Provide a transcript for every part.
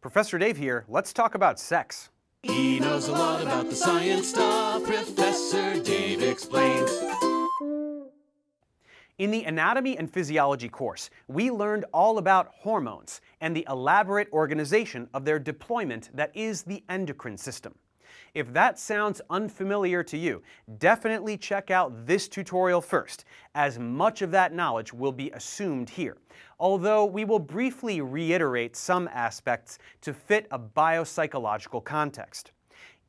Professor Dave here. Let's talk about sex. He knows a lot about the science stuff. Professor Dave explains. In the anatomy and physiology course, we learned all about hormones and the elaborate organization of their deployment that is the endocrine system. If that sounds unfamiliar to you, definitely check out this tutorial first, as much of that knowledge will be assumed here, although we will briefly reiterate some aspects to fit a biopsychological context.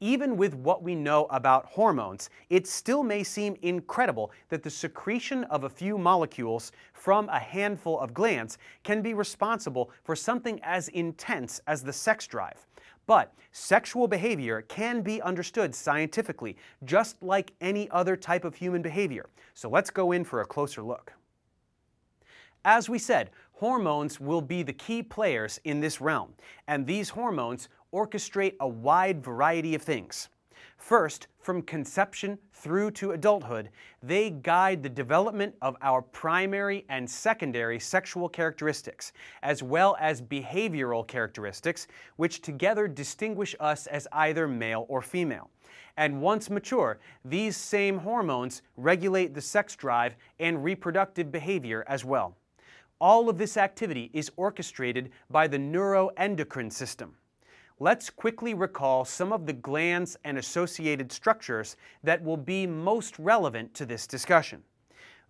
Even with what we know about hormones, it still may seem incredible that the secretion of a few molecules from a handful of glands can be responsible for something as intense as the sex drive. But sexual behavior can be understood scientifically, just like any other type of human behavior. So let's go in for a closer look. As we said, hormones will be the key players in this realm, and these hormones orchestrate a wide variety of things. First, from conception through to adulthood, they guide the development of our primary and secondary sexual characteristics, as well as behavioral characteristics, which together distinguish us as either male or female. And once mature, these same hormones regulate the sex drive and reproductive behavior as well. All of this activity is orchestrated by the neuroendocrine system let's quickly recall some of the glands and associated structures that will be most relevant to this discussion.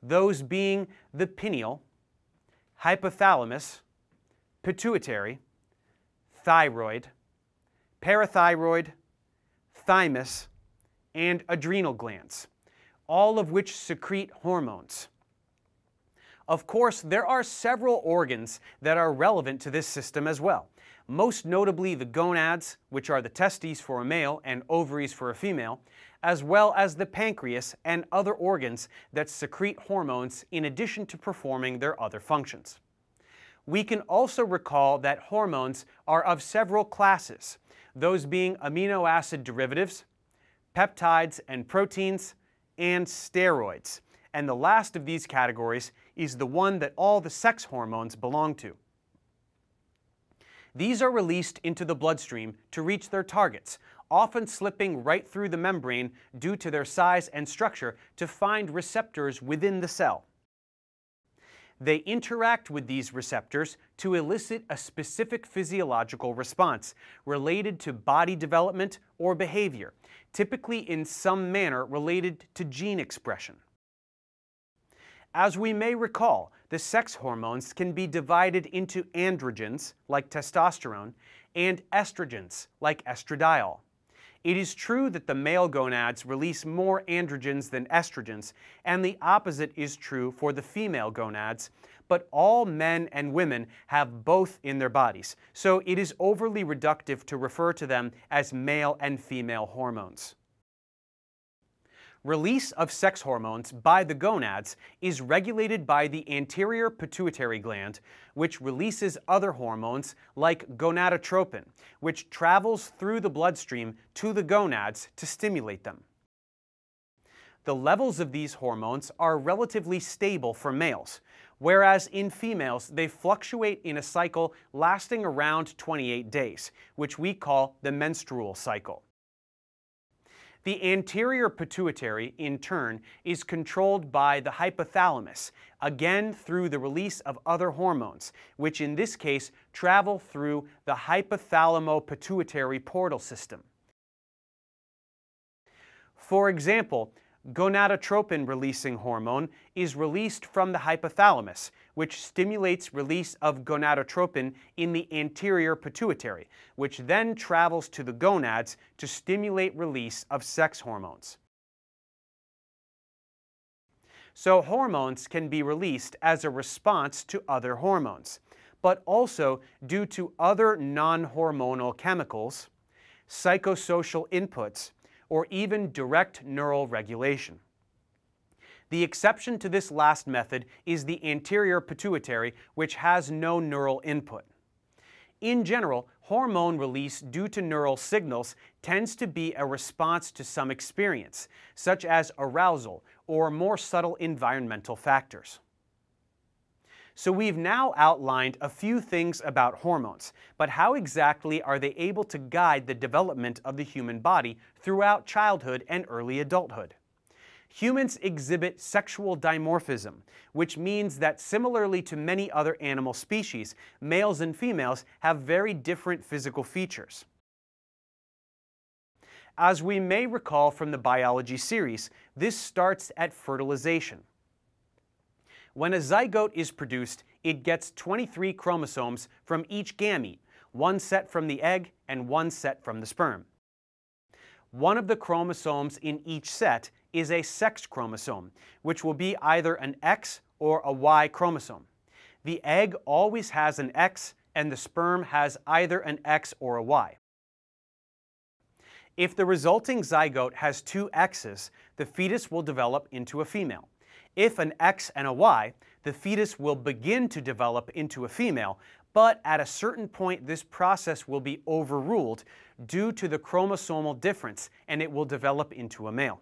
Those being the pineal, hypothalamus, pituitary, thyroid, parathyroid, thymus, and adrenal glands, all of which secrete hormones. Of course, there are several organs that are relevant to this system as well most notably the gonads, which are the testes for a male and ovaries for a female, as well as the pancreas and other organs that secrete hormones in addition to performing their other functions. We can also recall that hormones are of several classes, those being amino acid derivatives, peptides and proteins, and steroids. And the last of these categories is the one that all the sex hormones belong to. These are released into the bloodstream to reach their targets, often slipping right through the membrane due to their size and structure to find receptors within the cell. They interact with these receptors to elicit a specific physiological response related to body development or behavior, typically in some manner related to gene expression. As we may recall, the sex hormones can be divided into androgens, like testosterone, and estrogens, like estradiol. It is true that the male gonads release more androgens than estrogens, and the opposite is true for the female gonads, but all men and women have both in their bodies, so it is overly reductive to refer to them as male and female hormones. Release of sex hormones by the gonads is regulated by the anterior pituitary gland, which releases other hormones like gonadotropin, which travels through the bloodstream to the gonads to stimulate them. The levels of these hormones are relatively stable for males, whereas in females they fluctuate in a cycle lasting around 28 days, which we call the menstrual cycle. The anterior pituitary, in turn, is controlled by the hypothalamus, again through the release of other hormones, which in this case travel through the hypothalamo-pituitary portal system. For example, gonadotropin releasing hormone is released from the hypothalamus, which stimulates release of gonadotropin in the anterior pituitary, which then travels to the gonads to stimulate release of sex hormones. So hormones can be released as a response to other hormones, but also due to other non-hormonal chemicals, psychosocial inputs, or even direct neural regulation. The exception to this last method is the anterior pituitary, which has no neural input. In general, hormone release due to neural signals tends to be a response to some experience, such as arousal or more subtle environmental factors. So we've now outlined a few things about hormones, but how exactly are they able to guide the development of the human body throughout childhood and early adulthood? Humans exhibit sexual dimorphism, which means that similarly to many other animal species, males and females have very different physical features. As we may recall from the biology series, this starts at fertilization. When a zygote is produced, it gets 23 chromosomes from each gamete, one set from the egg and one set from the sperm. One of the chromosomes in each set is a sex chromosome, which will be either an X or a Y chromosome. The egg always has an X and the sperm has either an X or a Y. If the resulting zygote has two X's, the fetus will develop into a female. If an X and a Y, the fetus will begin to develop into a female, but at a certain point this process will be overruled due to the chromosomal difference and it will develop into a male.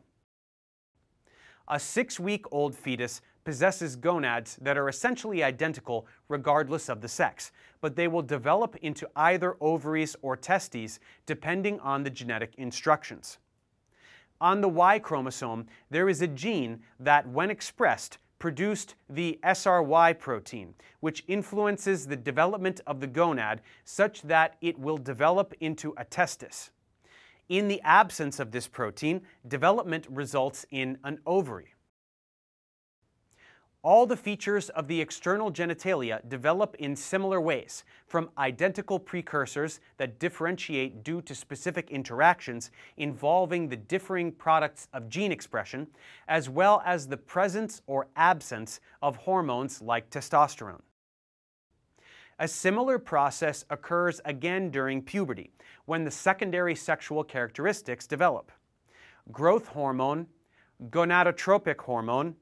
A six-week-old fetus possesses gonads that are essentially identical regardless of the sex, but they will develop into either ovaries or testes depending on the genetic instructions. On the Y chromosome, there is a gene that, when expressed, produced the SRY protein, which influences the development of the gonad such that it will develop into a testis. In the absence of this protein, development results in an ovary. All the features of the external genitalia develop in similar ways, from identical precursors that differentiate due to specific interactions involving the differing products of gene expression, as well as the presence or absence of hormones like testosterone. A similar process occurs again during puberty, when the secondary sexual characteristics develop. Growth hormone, gonadotropic hormone,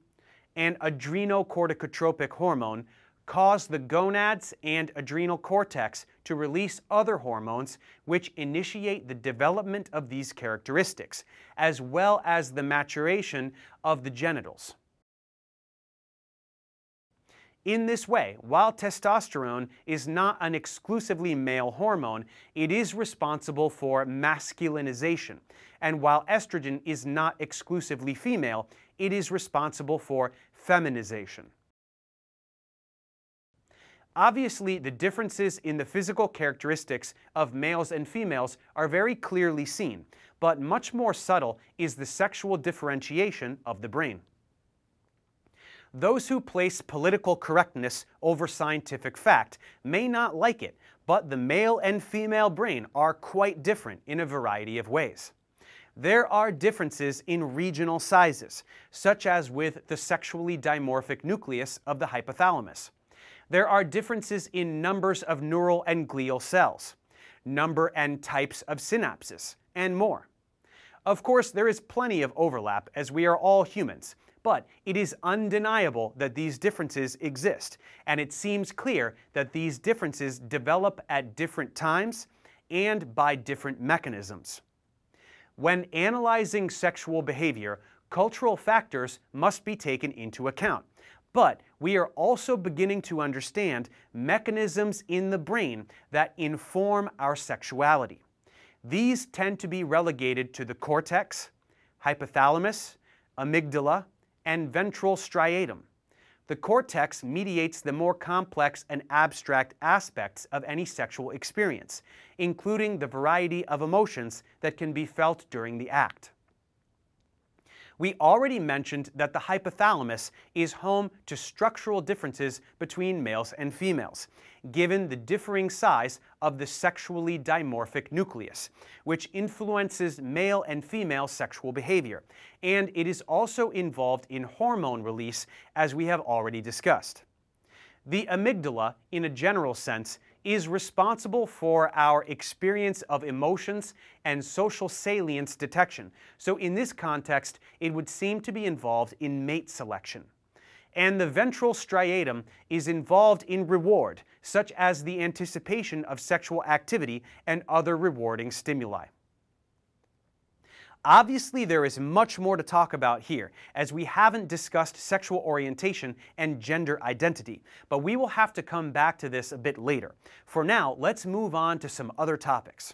and adrenocorticotropic hormone cause the gonads and adrenal cortex to release other hormones which initiate the development of these characteristics, as well as the maturation of the genitals. In this way, while testosterone is not an exclusively male hormone, it is responsible for masculinization. And while estrogen is not exclusively female, it is responsible for feminization. Obviously, the differences in the physical characteristics of males and females are very clearly seen, but much more subtle is the sexual differentiation of the brain. Those who place political correctness over scientific fact may not like it, but the male and female brain are quite different in a variety of ways. There are differences in regional sizes, such as with the sexually dimorphic nucleus of the hypothalamus. There are differences in numbers of neural and glial cells, number and types of synapses, and more. Of course, there is plenty of overlap as we are all humans, but it is undeniable that these differences exist, and it seems clear that these differences develop at different times and by different mechanisms. When analyzing sexual behavior, cultural factors must be taken into account. But we are also beginning to understand mechanisms in the brain that inform our sexuality. These tend to be relegated to the cortex, hypothalamus, amygdala, and ventral striatum. The cortex mediates the more complex and abstract aspects of any sexual experience, including the variety of emotions that can be felt during the act. We already mentioned that the hypothalamus is home to structural differences between males and females, given the differing size of the sexually dimorphic nucleus, which influences male and female sexual behavior, and it is also involved in hormone release, as we have already discussed. The amygdala, in a general sense, is responsible for our experience of emotions and social salience detection. So in this context, it would seem to be involved in mate selection. And the ventral striatum is involved in reward, such as the anticipation of sexual activity and other rewarding stimuli. Obviously, there is much more to talk about here, as we haven't discussed sexual orientation and gender identity, but we will have to come back to this a bit later. For now, let's move on to some other topics.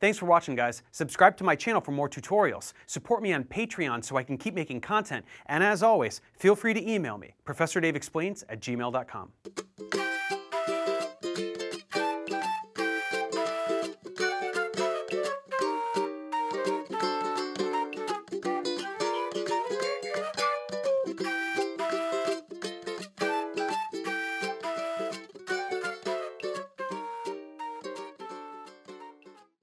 Thanks for watching guys. Subscribe to my channel for more tutorials. Support me on Patreon so I can keep making content. And as always, feel free to email me, ProfessorDaveExplains at gmail.com.